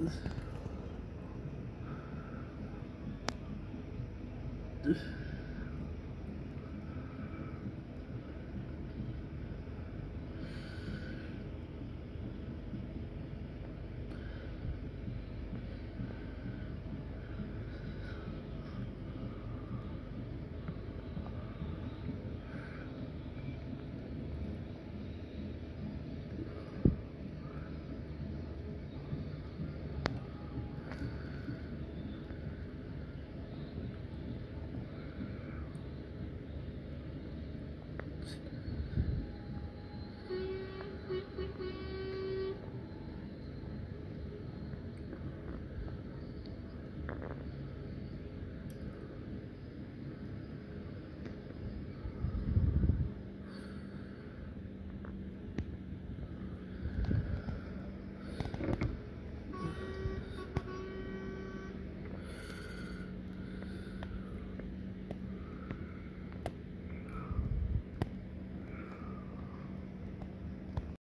Ugh.